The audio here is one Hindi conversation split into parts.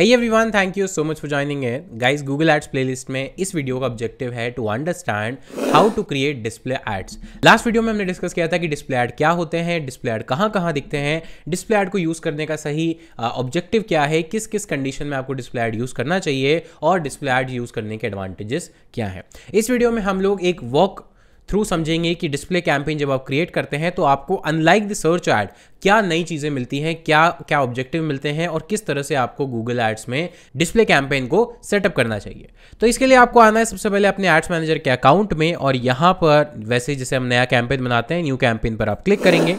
Hey everyone, thank you so much for joining in. Guys, Google Ads playlist में इस वीडियो का ऑब्जेक्टिव है to understand how to create display ads last video में हमने डिस्कस किया था कि डिस्प्ले एड क्या होते हैं डिस्प्ले एड कहाँ कहाँ दिखते हैं डिस्प्ले एड को यूज़ करने का सही ऑब्जेक्टिव क्या है किस किस कंडीशन में आपको डिस्प्ले एड यूज़ करना चाहिए और डिस्प्ले एड यूज़ करने के एडवांटेजेस क्या है इस वीडियो में हम लोग एक वॉक थ्रू समझेंगे कि डिस्प्ले कैंपेन जब आप क्रिएट करते हैं तो आपको अनलाइक द सर्च एड क्या नई चीज़ें मिलती हैं, क्या क्या ऑब्जेक्टिव मिलते हैं और किस तरह से आपको गूगल एड्स में डिस्प्ले कैंपेन को सेटअप करना चाहिए। तो इसके लिए आपको आना है सबसे पहले अपने एड्स मैनेजर के अकाउंट में और यहाँ पर वैसे जैसे हम नया कैंपेन बनाते हैं न्यू कैंपेन पर आप क्लिक करेंगे।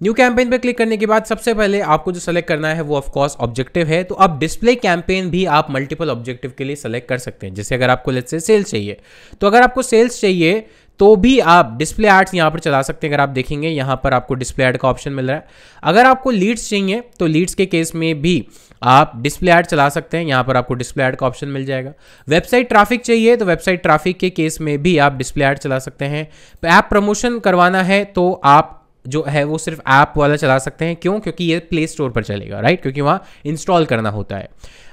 न्यू कैंपेन पर क्लिक करने के बाद सबसे पहले आपको जो सेलेक्ट करना है, वो ऑफकोर्स ऑब्जेक्टिव है। तो अब डिस्प्ले कैंपेन भी आप मल्टीपल ऑब्जेक्टिव के लिए सेलेक्ट कर सकते हैं। जैसे अगर आपको लेट्स से सेल्स चाहिए तो अगर आपको सेल्स चाहिए तो भी आप डिस्प्ले आर्ट्स यहाँ पर चला सकते हैं। अगर आप देखेंगे, यहाँ पर आपको डिस्प्ले एड का ऑप्शन मिल रहा है। अगर आपको लीड्स चाहिए तो लीड्स के केस में भी आप डिस्प्ले एड चला सकते हैं। यहाँ पर आपको डिस्प्ले एड का ऑप्शन मिल जाएगा। वेबसाइट ट्रैफ़िक चाहिए तो वेबसाइट ट्रैफ़िक के केस में भी आप डिस्प्ले एड चला सकते हैं। ऐप प्रमोशन करवाना है तो आप जो है, वो सिर्फ़ ऐप वाला चला सकते हैं। क्यों? क्योंकि ये प्ले स्टोर पर चलेगा राइट क्योंकि वहाँ इंस्टॉल करना होता है।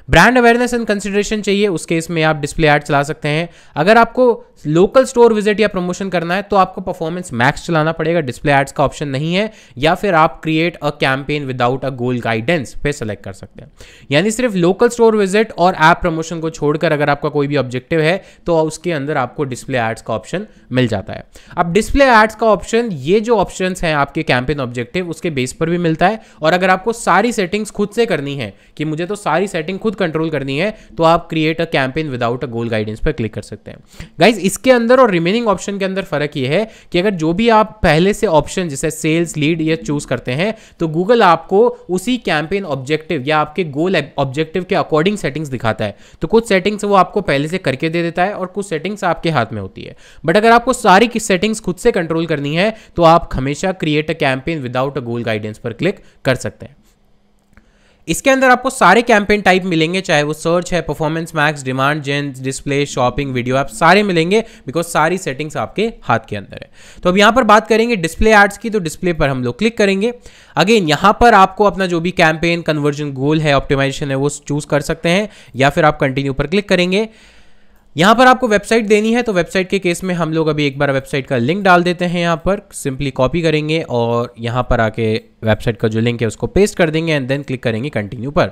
ब्रांड अवेयरनेस एंड कंसिडरेशन चाहिए, उस केस में आप डिस्प्ले एड चला सकते हैं। अगर आपको लोकल स्टोर विज़िट या प्रमोशन करना है तो आपको परफॉर्मेंस मैक्स चलाना पड़ेगा। डिस्प्ले एड्स का ऑप्शन नहीं है, या फिर आप create a campaign without a goal guidance पे सेलेक्ट कर सकते हैं। यानी सिर्फ़ लोकल स्टोर विज़िट और ऐप प्रमोशन को छोड़कर अगर आपका कोई भी ऑब्जेक्टिव है तो उसके अंदर आपको डिस्प्ले एड्स का ऑप्शन मिल जाता है। अब डिस्प्ले एड्स का ऑप्शन ये जो ऑप्शन हैं आपके कैंपेन ऑब्जेक्टिव उसके बेस पर भी मिलता है। और अगर आपको सारी सेटिंग्स खुद से करनी है, कि मुझे तो सारी सेटिंग खुद कंट्रोल करनी है तो आप create a campaign without a goal guidance पर क्लिक कर सकते हैं। गाइज़ इसके अंदर और रिमेनिंग ऑप्शन के अंदर फ़र्क ये है कि अगर जो भी आप पहले से ऑप्शन जैसे सेल्स लीड ये चूज़ करते हैं तो गूगल आपको उसी कैंपेन ऑब्जेक्टिव या आपके गोल ऑब्जेक्टिव के अकॉर्डिंग सेटिंग्स दिखाता है। तो कुछ सेटिंग्स वो आपको पहले से करके दे देता है और कुछ सेटिंग्स आपके हाथ में होती है। बट अगर आपको सारी की सेटिंग्स खुद से कंट्रोल करनी है तो आप हमेशा create a campaign without a goal guidance पर क्लिक कर सकते हैं। इसके अंदर आपको सारे कैंपेन टाइप मिलेंगे, चाहे वो सर्च है performance max demand gen display shopping video app सारे मिलेंगे बिकॉज़ सारी सेटिंग्स आपके हाथ के अंदर है। तो अब यहाँ पर बात करेंगे डिस्प्ले एड्स की तो डिस्प्ले पर हम लोग क्लिक करेंगे। अगेन यहाँ पर आपको अपना जो भी कैंपेन कन्वर्जन गोल है ऑप्टिमाइजेशन है, वो चूज़ कर सकते हैं या फिर आप कंटिन्यू पर क्लिक करेंगे। यहाँ पर आपको वेबसाइट देनी है तो वेबसाइट के केस में हम लोग अभी एक बार वेबसाइट का लिंक डाल देते हैं यहाँ पर, सिंपली कॉपी करेंगे और यहाँ पर आके वेबसाइट का जो लिंक है उसको पेस्ट कर देंगे एंड देन क्लिक करेंगे कंटिन्यू पर।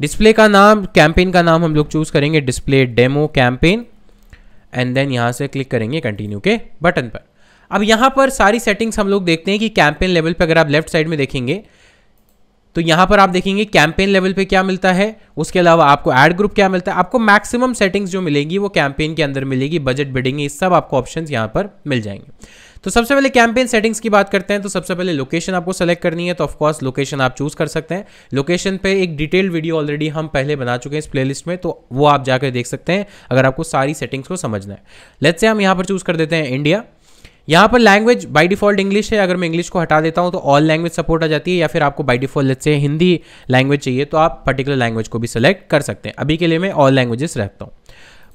डिस्प्ले का नाम कैंपेन का नाम हम लोग चूज़ करेंगे display demo campaign and then यहाँ से क्लिक करेंगे कंटिन्यू के बटन पर। अब यहाँ पर सारी सेटिंग्स हम लोग देखते हैं कि कैंपेन लेवल पर अगर आप लेफ़्ट साइड में देखेंगे तो यहाँ पर आप देखेंगे कैंपेन लेवल पे क्या मिलता है, उसके अलावा आपको एड ग्रुप क्या मिलता है, आपको मैक्सिमम सेटिंग्स जो मिलेंगी वो कैंपेन के अंदर मिलेगी बजट बिडिंग ये सब आपको ऑप्शंस यहाँ पर मिल जाएँगे। तो सबसे पहले कैंपेन सेटिंग्स की बात करते हैं तो सबसे पहले लोकेशन आपको सेलेक्ट करनी है तो ऑफकोर्स लोकेशन आप चूज़ कर सकते हैं। लोकेशन पे एक डिटेल्ड वीडियो ऑलरेडी हम पहले बना चुके हैं इस प्लेलिस्ट में तो वो आप जाकर देख सकते हैं, अगर आपको सारी सेटिंग्स को समझना है। लेट्स से हम यहाँ पर चूज़ कर देते हैं इंडिया यहाँ पर लैंग्वेज बाई डिफ़ॉल्ट इंग्लिश है। अगर मैं इंग्लिश को हटा देता हूँ तो ऑल लैंग्वेज सपोर्ट आ जाती है या फिर आपको बाई डिफ़ॉल्ट से हिंदी लैंग्वेज चाहिए तो आप पर्टिकुलर लैंग्वेज को भी सिलेक्ट कर सकते हैं। अभी के लिए मैं ऑल लैंग्वेजेस रखता हूँ।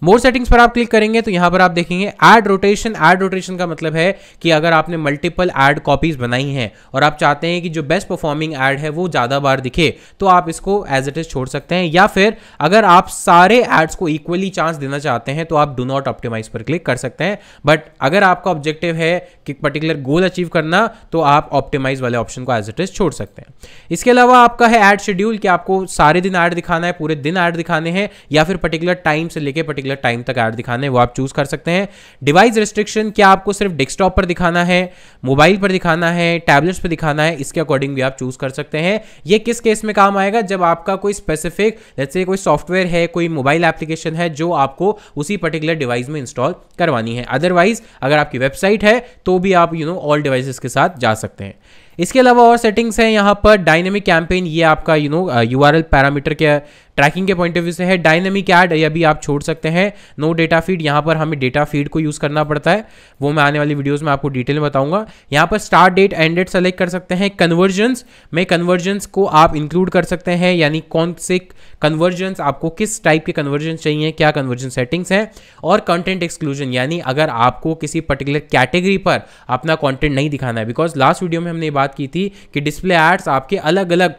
मोर सेटिंग्स पर आप क्लिक करेंगे तो यहाँ पर आप देखेंगे एड रोटेशन एड रोटेशन का मतलब है कि अगर आपने मल्टीपल एड कॉपीज बनाई हैं और आप चाहते हैं कि जो बेस्ट परफॉर्मिंग एड है वो ज़्यादा बार दिखे तो आप इसको एज इट इज़ छोड़ सकते हैं. या फिर अगर आप सारे एड्स को इक्वली चांस देना चाहते हैं तो आप डू नॉट ऑप्टिमाइज पर क्लिक कर सकते हैं. बट अगर आपका ऑब्जेक्टिव है कि पर्टिकुलर गोल अचीव करना तो आप ऑप्टिमाइज वाले ऑप्शन को एज इट इज़ छोड़ सकते हैं. इसके अलावा आपका है एड शेड्यूल कि आपको सारे दिन एड दिखाना है, पूरे दिन एड दिखाने हैं, या फिर पर्टिकुलर टाइम से लेकर पर्टिकुलर पर्टिकुलर टाइम तक ऐड दिखाने वो आप चूज़ कर सकते हैं। डिवाइस रिस्ट्रिक्शन क्या आपको सिर्फ़ डेस्कटॉप पर दिखाना है मोबाइल पर दिखाना है टैबलेट्स पर दिखाना है, इसके अकॉर्डिंग भी आप चूज़ कर सकते हैं। ये किस केस में काम आएगा? जब आपका कोई स्पेसिफिक जैसे कोई सॉफ्टवेयर है, कोई मोबाइल एप्लीकेशन है, जो आपको उसी पर्टिकुलर डिवाइस में इंस्टॉल करवानी है। अदरवाइज़ अगर आपकी वेबसाइट है तो भी आप यू नो ऑल डिवाइसेस के साथ जा सकते हैं। इसके अलावा और सेटिंग्स हैं यहाँ पर। डायनेमिक कैंपेन ये आपका यू नो यूआरएल पैरामीटर के ट्रैकिंग के पॉइंट ऑफ़ व्यू से है डायनेमिक एड ये भी आप छोड़ सकते हैं। नो डेटा फ़ीड यहाँ पर हमें डेटा फ़ीड को यूज़ करना पड़ता है। वो मैं आने वाली वीडियोज़ में आपको डिटेल में बताऊँगा। यहाँ पर start date end date select कर सकते हैं। कन्वर्जन्स में कन्वर्जन्स को आप इंक्लूड कर सकते हैं। यानी कौन से कन्वर्जन्स आपको किस टाइप के कन्वर्जन चाहिए, क्या कन्वर्जन सेटिंग्स हैं। और कंटेंट एक्सक्लूजन यानी अगर आपको किसी पर्टिकुलर कैटेगरी पर अपना कॉन्टेंट नहीं दिखाना है। बिकॉज़ लास्ट वीडियो में हमने बात की थी कि डिस्प्ले एड्स आपके अलग अलग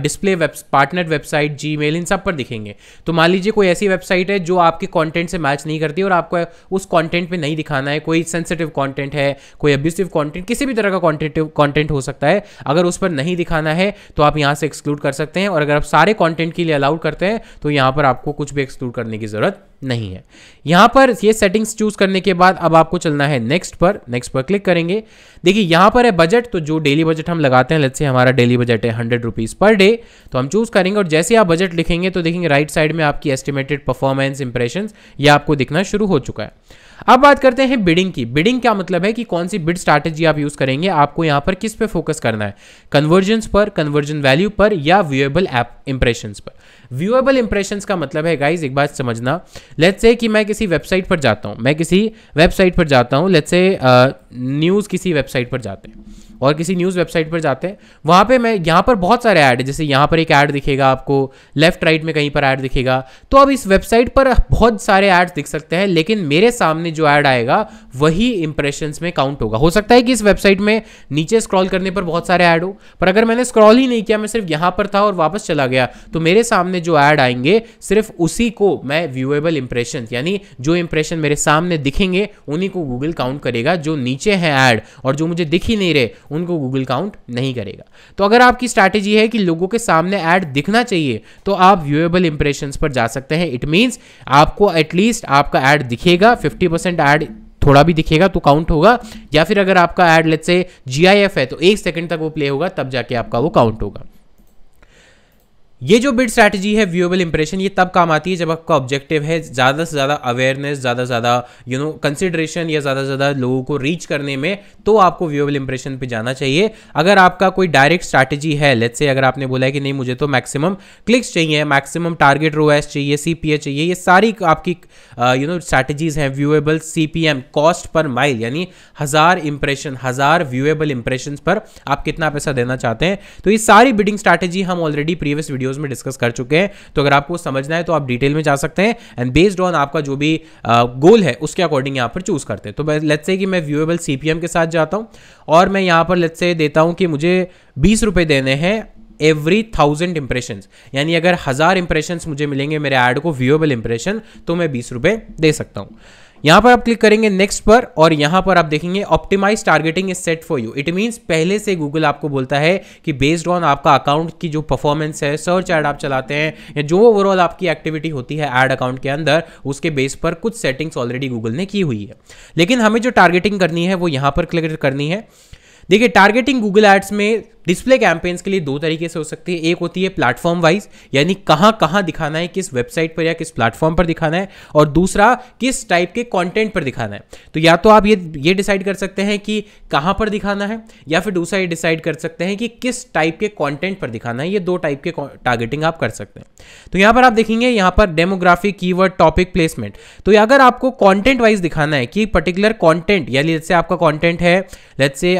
डिस्प्ले वेब पार्टनर वेबसाइट जी इन सब पर दिखेंगे। तो मान लीजिए कोई ऐसी वेबसाइट है जो आपके कॉन्टेंट से मैच नहीं करती और आपको उस कॉन्टेंट में नहीं दिखाना है। कोई सेंसिटिव कॉन्टेंट है, कोई अब्यूसिव कॉन्टेंट किसी भी तरह का कॉन्टेंट हो सकता है। अगर उस पर नहीं दिखाना है तो आप यहाँ से एक्सक्लूड कर सकते हैं और अगर आप सारे कॉन्टेंट के लिए अलाउड करते हैं तो यहाँ पर आपको कुछ भी एक्सक्लूड करने की ज़रूरत नहीं है। यहाँ पर ये सेटिंग्स चूज़ करने के बाद अब आपको चलना है नेक्स्ट पर। नेक्स्ट पर क्लिक करेंगे। देखिए, यहाँ पर है बजट तो जो डेली बजट हम लगाते हैं लेट से हमारा डेली बजट है हंड्रेड रुपीज़ पर डे तो हम चूज़ करेंगे और जैसे आप बजट लिखेंगे तो देखेंगे राइट साइड में आपकी एस्टिमेटेड परफॉर्मेंस इंप्रेशन ये आपको दिखना शुरू हो चुका है। अब बात करते हैं बिडिंग की। बिडिंग क्या मतलब है कि कौन सी बिड स्ट्रैटेजी आप यूज़ करेंगे, आपको यहाँ पर किस पे फोकस करना है? कन्वर्जन पर कन्वर्जन वैल्यू पर या व्यूएबल ऐप इंप्रेशन पर? व्यूएबल इंप्रेशन का मतलब है गाइज़ एक बात समझना। लेट्स से कि मैं किसी वेबसाइट पर जाता हूँ। मैं किसी वेबसाइट पर जाता हूँ। लेट से न्यूज़ किसी वेबसाइट पर जाते हैं। और किसी न्यूज़ वेबसाइट पर जाते हैं, वहाँ पे मैं, यहाँ पर बहुत सारे ऐड है जैसे यहाँ पर एक ऐड दिखेगा आपको लेफ़्ट राइट में कहीं पर ऐड दिखेगा तो अब इस वेबसाइट पर बहुत सारे ऐड्स दिख सकते हैं, लेकिन मेरे सामने जो ऐड आएगा, वही इंप्रेशन में काउंट होगा। हो सकता है कि इस वेबसाइट में नीचे स्क्रॉल करने पर बहुत सारे ऐड हो, पर अगर मैंने स्क्रॉल ही नहीं किया, मैं सिर्फ़ यहाँ पर था और वापस चला गया तो मेरे सामने जो ऐड आएँगे, सिर्फ़ उसी को मैं व्यूएबल इंप्रेशन यानी जो इंप्रेशन मेरे सामने दिखेंगे, उन्हीं को गूगल काउंट करेगा, जो नीचे हैं ऐड और जो मुझे दिख ही नहीं रहे उनको गूगल काउंट नहीं करेगा। तो अगर आपकी स्ट्रैटेजी है कि लोगों के सामने ऐड दिखना चाहिए तो आप व्यूएबल इंप्रेशन पर जा सकते हैं। इट मीन्स आपको एटलीस्ट आपका ऐड दिखेगा फिफ्टी परसेंट ऐड थोड़ा भी दिखेगा तो काउंट होगा। या फिर अगर आपका ऐड लेट से जी है तो एक सेकंड तक वो प्ले होगा, तब जाके आपका वो काउंट होगा। ये जो बिड स्ट्रैटेजी है व्यूएबल इंप्रेशन ये तब काम आती है जब आपका ऑब्जेक्टिव है ज़्यादा से ज़्यादा अवेयरनेस ज़्यादा से ज़्यादा यू नो कंसिडरेशन या ज़्यादा से ज़्यादा लोगों को रीच करने में तो आपको व्यूएबल इंप्रेशन पे जाना चाहिए। अगर आपका कोई डायरेक्ट स्ट्रैटेजी है लेट्स से अगर आपने बोला है कि नहीं, मुझे तो मैक्सिमम क्लिक्स चाहिए मैक्सिमम टारगेट रो एस चाहिए सी चाहिए, ये सारी आपकी यू नो स्ट्रैटेजीज हैं viewable CPM cost per mile यानी हज़ार इंप्रेशन हज़ार व्यूएबल इंप्रेशन पर आप कितना पैसा देना चाहते हैं। तो ये सारी बिडिंग स्ट्रैटेजी हम ऑलरेडी प्रीवियस वीडियो वीडियोस में डिस्कस कर चुके हैं। तो अगर आपको समझना है तो आप डिटेल में जा सकते हैं एंड बेस्ड ऑन आपका जो भी गोल है, उसके अकॉर्डिंग यहाँ पर चूज़ करते हैं। तो लेट्स से कि मैं व्यूएबल सीपीएम के साथ जाता हूँ और मैं यहाँ पर लेट्स से देता हूँ कि मुझे बीस रुपए देने हैं एवरी थाउज़ेंड इंप्रेशन यानी अगर हज़ार इंप्रेशन मुझे मिलेंगे मेरे ऐड को व्यूएबल इंप्रेशन तो मैं बीस रुपए दे सकता हूँ। यहाँ पर आप क्लिक करेंगे नेक्स्ट पर और यहाँ पर आप देखेंगे optimize targeting is set for you it means पहले से गूगल आपको बोलता है कि बेस्ड ऑन आपका अकाउंट की जो परफॉर्मेंस है सर्च एड आप चलाते हैं, या जो ओवरऑल आपकी एक्टिविटी होती है एड अकाउंट के अंदर, उसके बेस पर कुछ सेटिंग्स ऑलरेडी गूगल ने की हुई है। लेकिन हमें जो टारगेटिंग करनी है, वो यहाँ पर क्लिक करनी है। देखिए टारगेटिंग गूगल एड्स में डिस्प्ले कैंपेन्स के लिए दो तरीके से हो सकती है। एक होती है प्लेटफॉर्म वाइज यानी कहाँ कहाँ दिखाना है, किस वेबसाइट पर या किस प्लेटफॉर्म पर दिखाना है, और दूसरा, किस टाइप के कंटेंट पर दिखाना है। तो या तो आप ये ये डिसाइड कर सकते हैं कि कहाँ पर दिखाना है, या फिर दूसरा ये डिसाइड कर सकते हैं कि किस टाइप के कॉन्टेंट पर दिखाना है। ये दो टाइप के टारगेटिंग आप कर सकते हैं। तो यहाँ पर आप देखेंगे, यहाँ पर डेमोग्राफिक कीवर्ड टॉपिक प्लेसमेंट तो अगर आपको कॉन्टेंट वाइज दिखाना है कि पर्टिकुलर कॉन्टेंट यानी से आपका कॉन्टेंट है लेट्स से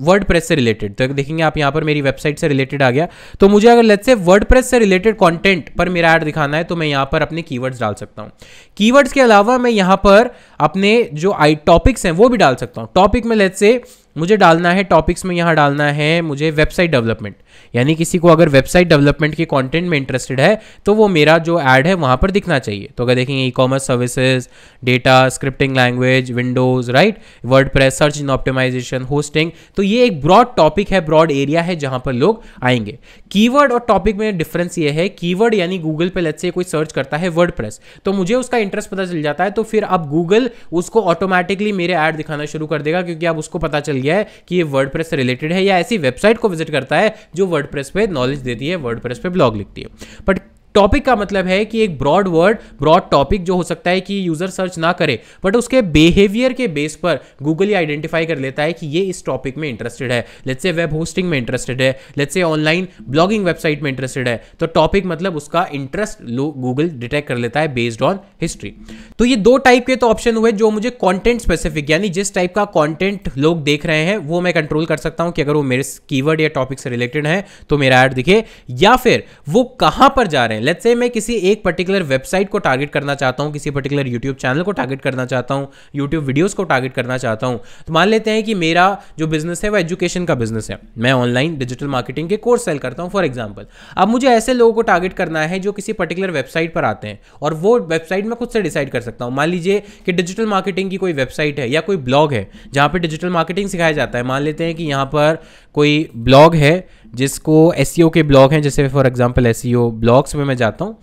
वर्ड प्रेस से रिलेटेड तो देखेंगे आप यहाँ पर मेरी वेबसाइट से रिलेटेड आ गया। तो मुझे अगर लेट्स से वर्ड से रिलेटेड कॉन्टेंट पर मेरा ऐड दिखाना है तो मैं यहाँ पर अपने कीवर्ड्स डाल सकता हूँ। कीवर्ड्स के अलावा मैं यहाँ पर अपने जो आई टॉपिक्स हैं, वो भी डाल सकता हूँ। टॉपिक में लेट्स से मुझे डालना है टॉपिक्स में यहाँ डालना है, मुझे वेबसाइट डेवलपमेंट यानी किसी को अगर वेबसाइट डेवलपमेंट के कंटेंट में इंटरेस्टेड है तो वो मेरा जो ऐड है वहाँ पर दिखना चाहिए. तो अगर देखेंगे e commerce services data scripting language Windows right WordPress search इन ऑप्टिमाइजेशन होस्टिंग तो ये एक ब्रॉड टॉपिक है ब्रॉड एरिया है जहाँ पर लोग आएँगे. कीवर्ड और टॉपिक में डिफरेंस ये है कीवर्ड यानी गूगल पे लेट्स से कोई सर्च करता है वर्ड प्रेस तो मुझे उसका इंटरेस्ट पता चल जाता है तो फिर अब गूगल उसको ऑटोमेटिकली मेरे ऐड दिखाना शुरू कर देगा, क्योंकि अब उसको पता चल गया है कि ये वर्ड से रिलेटेड है या ऐसी वेबसाइट को विज़िट करता है जो वर्ड पे नॉलेज देती है वर्ड पे ब्लॉग लिखती है। बट टॉपिक का मतलब है कि एक ब्रॉड वर्ड ब्रॉड टॉपिक जो हो सकता है कि यूज़र सर्च ना करे बट उसके बिहेवियर के बेस पर गूगल ये आइडेंटिफाई कर लेता है कि ये इस टॉपिक में इंटरेस्टेड है। लेट्स से वेब होस्टिंग में इंटरेस्टेड है let's say online blogging website में इंटरेस्टेड है तो टॉपिक मतलब उसका इंटरेस्ट गूगल डिटेक्ट कर लेता है बेस्ड ऑन हिस्ट्री तो ये दो टाइप के तो ऑप्शन हुए जो मुझे कॉन्टेंट स्पेसिफिक यानी जिस टाइप का कॉन्टेंट लोग देख रहे हैं, वो मैं कंट्रोल कर सकता हूँ कि अगर वो मेरे कीवर्ड या टॉपिक से रिलेटेड है तो मेरा ऐड दिखे, या फिर वो कहाँ पर जा रहे हैं। लेट्स से मैं किसी एक पर्टिकुलर वेबसाइट को टारगेट करना चाहता हूँ, किसी पर्टिकुलर यूट्यूब चैनल को टारगेट करना चाहता हूँ यूट्यूब वीडियोस को टारगेट करना चाहता हूँ तो मान लेते हैं कि मेरा जो बिज़नेस है, वो एजुकेशन का बिज़नेस है। मैं ऑनलाइन डिजिटल मार्केटिंग के कोर्स सेल करता हूँ फॉर एग्ज़ाम्पल अब मुझे ऐसे लोगों को टारगेट करना है जो किसी पर्टिकुलर वेबसाइट पर आते हैं, और वो वेबसाइट में खुद से डिसाइड कर सकता हूँ। मान लीजिए कि डिजिटल मार्केटिंग की कोई वेबसाइट है या कोई ब्लॉग है, जहाँ पर डिजिटल मार्केटिंग सिखाया जाता है। मान लेते हैं कि यहाँ पर कोई ब्लॉग है जिसको एस e के ब्लॉग हैं, जैसे for example S C blogs में मैं जाता हूँ,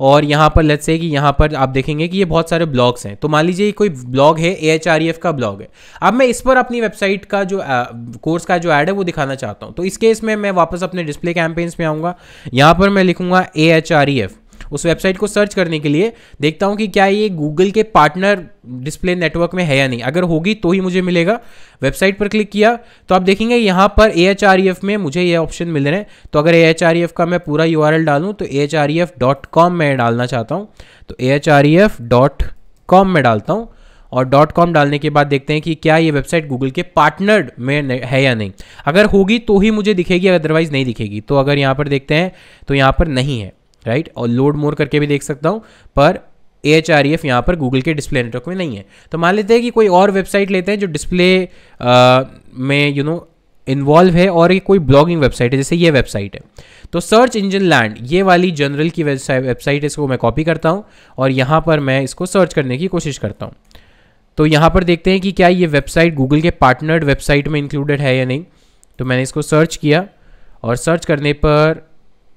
और यहाँ पर लेट्स से कि यहाँ पर आप देखेंगे कि ये बहुत सारे ब्लॉग्स हैं। तो मान लीजिए कोई ब्लॉग है A H R E F का ब्लॉग है। अब मैं इस पर अपनी वेबसाइट का जो कोर्स का जो ऐड है, वो दिखाना चाहता हूँ। तो इस केस में मैं वापस अपने डिस्प्ले कैंपेन्स में आऊँगा। यहाँ पर मैं लिखूँगा A H R E F उस वेबसाइट को सर्च करने के लिए देखता हूँ कि क्या ये गूगल के पार्टनर डिस्प्ले नेटवर्क में है या नहीं। अगर होगी तो ही मुझे मिलेगा। वेबसाइट पर क्लिक किया तो आप देखेंगे यहाँ पर ए e में मुझे ये ऑप्शन मिल रहे हैं। तो अगर ए e का मैं पूरा यू डालूँ तो ए e में डालना चाहता हूँ। तो ए में डालता हूँ और डॉट कॉम डालने के बाद देखते हैं कि क्या ये वेबसाइट गूगल के पार्टनर्ड में है या नहीं। अगर होगी तो ही मुझे दिखेगी, अदरवाइज़ नहीं दिखेगी। तो अगर यहाँ पर देखते हैं तो यहाँ पर नहीं है। राइट? और लोड मोर करके भी देख सकता हूँ, पर A H R E F यहाँ पर गूगल के डिस्प्ले नेटवर्क में नहीं है। तो मान लेते हैं कि कोई और वेबसाइट लेते हैं जो डिस्प्ले में यू नो इन्वॉल्व है और ये कोई ब्लॉगिंग वेबसाइट है, जैसे ये वेबसाइट है। तो सर्च इंजन लैंड ये वाली जनरल की वेबसाइट है, इसको मैं कॉपी करता हूँ और यहाँ पर मैं इसको सर्च करने की कोशिश करता हूँ। तो यहाँ पर देखते हैं कि क्या ये वेबसाइट गूगल के पार्टनर्ड वेबसाइट में इंक्लूडेड है या नहीं। तो मैंने इसको सर्च किया और सर्च करने पर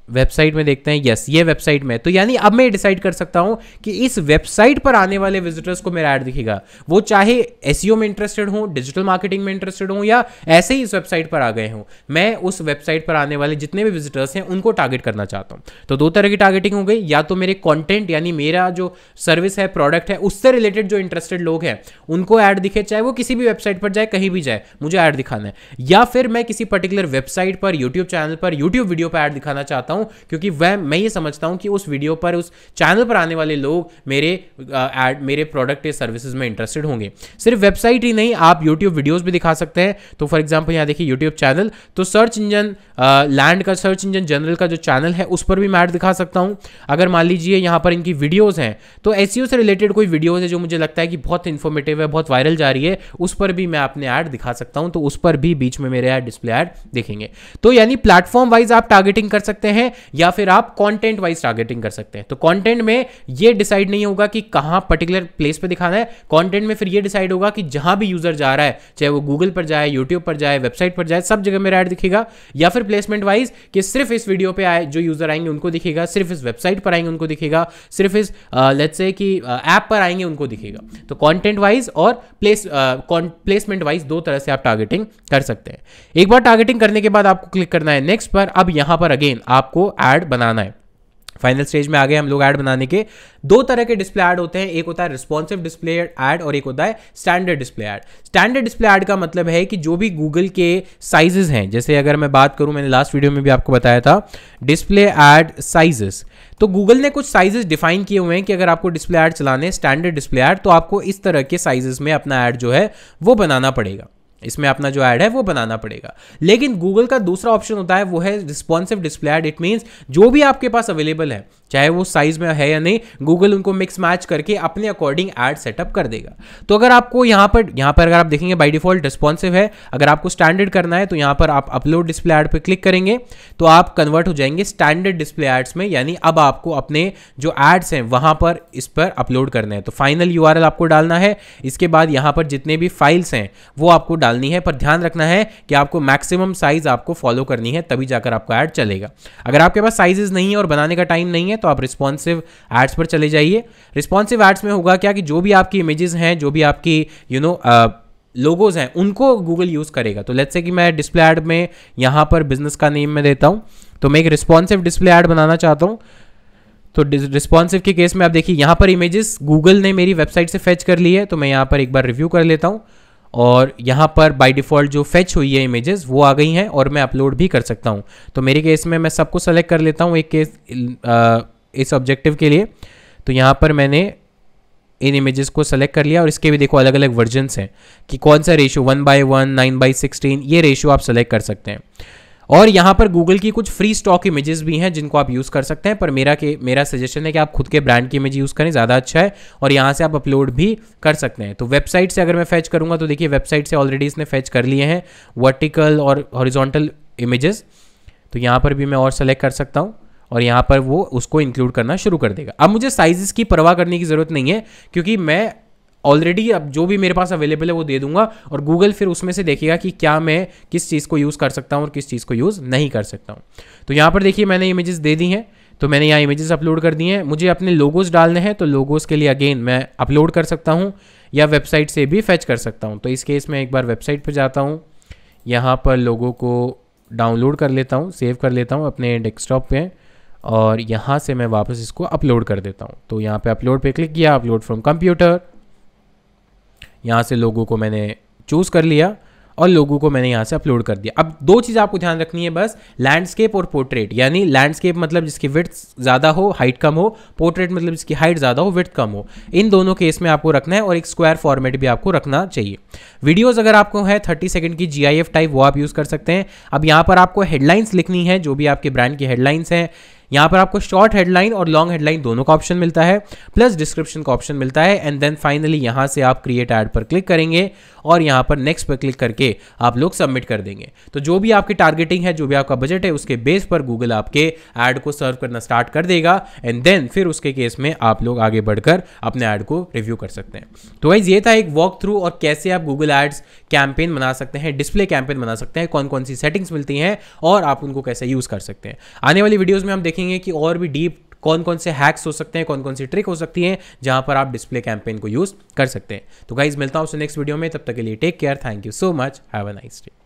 वेबसाइट में देखते हैं यस ये वेबसाइट में तो यानी अब मैं डिसाइड कर सकता हूँ कि इस वेबसाइट पर आने वाले विजिटर्स को मेरा ऐड दिखेगा। वो चाहे एस e में इंटरेस्टेड हो डिजिटल मार्केटिंग में इंटरेस्टेड हो, या ऐसे ही इस वेबसाइट पर आ गए हों, मैं उस वेबसाइट पर आने वाले जितने भी विजिटर्स हैं, उनको टारगेट करना चाहता हूँ। तो दो तरह की टारगेटिंग हो गई। या तो मेरे कॉन्टेंट यानी मेरा जो सर्विस है प्रोडक्ट है, उससे रिलेटेड जो इंटरेस्टेड लोग हैं, उनको ऐड दिखे, चाहे वो किसी भी वेबसाइट पर जाए, कहीं भी जाए, मुझे ऐड दिखाना है। या फिर मैं किसी पर्टिकुलर वेबसाइट पर यूट्यूब चैनल पर यूट्यूब वीडियो पर ऐड दिखाना चाहता हूँ क्योंकि वह, मैं ये समझता हूँ कि उस वीडियो पर, उस चैनल पर आने वाले लोग मेरे एड मेरे प्रोडक्ट या सर्विसेज़ में इंटरेस्टेड होंगे। सिर्फ़ वेबसाइट ही नहीं, आप यूट्यूब वीडियोज़ भी दिखा सकते हैं। तो फॉर एग्ज़ाम्पल यहाँ देखिए यूट्यूब चैनल तो सर्च इंजन लैंड का सर्च इंजन जनरल का जो चैनल है, उस पर भी मैं ऐड दिखा सकता हूँ। अगर मान लीजिए यहाँ पर इनकी वीडियोज़ हैं तो एस e से रिलेटेड कोई वीडियोज़ है जो मुझे लगता है कि बहुत इन्फॉर्मेटिव है, बहुत वायरल जा रही है, उस पर भी मैं अपने ऐड दिखा सकता हूँ। तो उस पर भी बीच में मेरे ऐड डिस्प्ले ऐड देखेंगे। तो यानी प्लेटफॉर्म वाइज आप टारगेटिंग कर सकते हैं या फिर आप कंटेंट वाइज टारगेटिंग कर सकते हैं। तो कंटेंट में ये डिसाइड नहीं होगा कि कहाँ पर्टिकुलर प्लेस पे दिखाना है। कंटेंट में फिर ये डिसाइड होगा कि जहाँ भी यूज़र जा रहा है, चाहे वो गूगल पर जाए यूट्यूब पर जाए वेबसाइट पर जाए, सब जगह मेरा ऐड दिखेगा। या फिर प्लेसमेंट वाइज कि सिर्फ़ इस वीडियो पे आए, जो यूज़र आएँगे उनको दिखेगा, सिर्फ़ इस वेबसाइट पर आएँगे उनको दिखेगा, सिर्फ़ इस लेट्स से कि ऐप पर आएँगे उनको दिखेगा। तो कंटेंट वाइज और प्लेस प्लेसमेंट वाइज दो तरह से आप टारगेटिंग कर सकते हैं। एक बार टारगेटिंग करने के बाद आपको क्लिक करना है। नेक्स्ट पर अब यहाँ पर अगेन आपको ऐड बनाना है। फाइनल स्टेज में आ गए हम लोग ऐड बनाने के। दो तरह के डिस्प्ले ऐड होते हैं। एक होता है रिस्पॉन्सिव डिस्प्ले ऐड और एक होता है standard display ad standard display ad का मतलब है कि जो भी गूगल के साइजेस हैं, जैसे अगर मैं बात करूँ, मैंने लास्ट वीडियो में भी आपको बताया था डिस्प्ले ऐड साइजेस तो गूगल ने कुछ साइजेस डिफाइन किए हुए हैं कि अगर आपको डिस्प्ले ऐड चलाने स्टैंडर्ड डिस्प्ले ऐड तो आपको इस तरह के साइजेस में अपना ऐड जो है, वो बनाना पड़ेगा। इसमें अपना जो ऐड है वो बनाना पड़ेगा। लेकिन गूगल का दूसरा ऑप्शन होता है, वो है responsive display ad it means जो भी आपके पास अवेलेबल है, चाहे वो साइज़ में है या नहीं गूगल उनको मिक्स मैच करके अपने अकॉर्डिंग एड सेटअप कर देगा। तो अगर आपको यहाँ पर यहाँ पर अगर आप देखेंगे बाई डिफ़ॉल्ट रिस्पॉन्सिव है, अगर आपको स्टैंडर्ड करना है तो यहाँ पर आप अपलोड डिस्प्ले एड पर क्लिक करेंगे तो आप कन्वर्ट हो जाएँगे स्टैंडर्ड डिस्प्ले एड्स में, यानी अब आपको अपने जो एड्स हैं, वहाँ पर इस पर अपलोड करना है। तो फाइनल यूआरएल आपको डालना है, इसके बाद यहाँ पर जितने भी फाइल्स हैं, वो आपको डालनी है, पर ध्यान रखना है कि आपको मैक्सिमम साइज़ आपको फॉलो करनी है, तभी जाकर आपका ऐड चलेगा। अगर आपके पास साइजेस नहीं है और बनाने का टाइम नहीं है तो आप रिस्पॉन्सिव एड्स पर चले जाइए। रिस्पॉन्सिव एड्स में होगा क्या कि जो भी आपकी इमेजेस हैं, जो भी आपकी यू नो लोगोज हैं, उनको गूगल यूज़ करेगा। तो लेट्स से कि मैं डिस्प्ले ऐड में यहाँ पर बिज़नेस का नेम में देता हूँ तो मैं एक रिस्पॉन्सिव डिस्प्ले ऐड बनाना चाहता हूँ। तो रिस्पॉन्सिव के केस में आप देखिए, यहाँ पर इमेजेस गूगल ने मेरी वेबसाइट से फेच कर ली है तो मैं यहाँ पर एक बार रिव्यू कर लेता हूँ। और यहाँ पर बाय डिफ़ॉल्ट जो फेच हुई है इमेजेस वो आ गई हैं और मैं अपलोड भी कर सकता हूँ। तो मेरे केस में मैं सबको सेलेक्ट कर लेता हूँ एक केस इस ऑब्जेक्टिव के लिए। तो यहाँ पर मैंने इन इमेजेस को सेलेक्ट कर लिया और इसके भी देखो अलग अलग वर्जनस हैं कि कौन सा ratio one by one nine by sixteen ये रेशियो आप सेलेक्ट कर सकते हैं। और यहाँ पर गूगल की कुछ फ्री स्टॉक इमेजेस भी हैं, जिनको आप यूज़ कर सकते हैं, पर मेरा के, मेरा सजेशन है कि आप खुद के ब्रांड की इमेज यूज़ करें, ज़्यादा अच्छा है, और यहाँ से आप अपलोड भी कर सकते हैं। तो वेबसाइट से अगर मैं फैच करूँगा तो देखिए वेबसाइट से ऑलरेडी इसने फैच कर लिए हैं वर्टिकल और हॉरिजॉन्टल इमेजेस तो यहाँ पर भी मैं और सेलेक्ट कर सकता हूँ, और यहाँ पर वो उसको इंक्लूड करना शुरू कर देगा। अब मुझे साइजेस की परवाह करने की ज़रूरत नहीं है, क्योंकि मैं ऑलरेडी अब जो भी मेरे पास अवेलेबल है वो दे दूँगा और गूगल फिर उसमें से देखेगा कि क्या मैं किस चीज़ को यूज़ कर सकता हूँ और किस चीज़ को यूज़ नहीं कर सकता हूँ। तो यहाँ पर देखिए मैंने इमेजेस दे दी हैं तो मैंने यहाँ इमेजेस अपलोड कर दिए हैं। मुझे अपने लोगोज डालने हैं तो लोगोज के लिए अगेन मैं अपलोड कर सकता हूँ या वेबसाइट से भी फैच कर सकता हूँ। तो इस केस में एक बार वेबसाइट पर जाता हूँ, यहाँ पर लोगों को डाउनलोड कर लेता हूँ सेव कर लेता हूँ अपने डेस्कटॉप पे और यहाँ से मैं वापस इसको अपलोड कर देता हूँ। तो यहाँ पे अपलोड पे क्लिक किया अपलोड फ्रॉम कंप्यूटर यहाँ से लोगों को मैंने चूज़ कर लिया और लोगों को मैंने यहाँ से अपलोड कर दिया। अब दो चीज़ आपको ध्यान रखनी है बस लैंडस्केप और पोर्ट्रेट यानी लैंडस्केप मतलब जिसकी विथ ज़्यादा हो हाइट कम हो पोर्ट्रेट मतलब जिसकी हाइट ज़्यादा हो विथ कम हो। इन दोनों केस में आपको रखना है और एक स्क्वायर फॉर्मेट भी आपको रखना चाहिए। वीडियोज़ अगर आपको है थर्टी सेकेंड की GIF टाइप वो आप यूज़ कर सकते हैं। अब यहाँ पर आपको हेडलाइंस लिखनी है, जो भी आपके ब्रांड की हेडलाइंस हैं। यहाँ पर आपको शॉर्ट हेडलाइन और लॉन्ग हेडलाइन दोनों का ऑप्शन मिलता है प्लस डिस्क्रिप्शन का ऑप्शन मिलता है एंड देन फाइनली यहाँ से आप क्रिएट एड पर क्लिक करेंगे और यहाँ पर नेक्स्ट पर क्लिक करके आप लोग सबमिट कर देंगे। तो जो भी आपकी टारगेटिंग है, जो भी आपका बजट है, उसके बेस पर गूगल आपके एड को सर्व करना स्टार्ट कर देगा एंड देन फिर उसके केस में आप लोग आगे बढ़कर अपने एड को रिव्यू कर सकते हैं। तो वाइज ये था एक वॉक थ्रू और कैसे आप गूगल एड्स कैंपेन बना सकते हैं डिस्प्ले कैंपेन बना सकते हैं कौन कौन सी सेटिंग्स मिलती हैं और आप उनको कैसे यूज़ कर सकते हैं। आने वाली वीडियोज़ में हम देखेंगे कि और भी डीप कौन कौन से हैक्स हो सकते हैं कौन कौन सी ट्रिक हो सकती है, जहाँ पर आप डिस्प्ले कैंपेन को यूज़ कर सकते हैं। तो गाइज़ मिलता हूँ नेक्स्ट वीडियो में, तब तक के लिए take care thank you so much have a nice day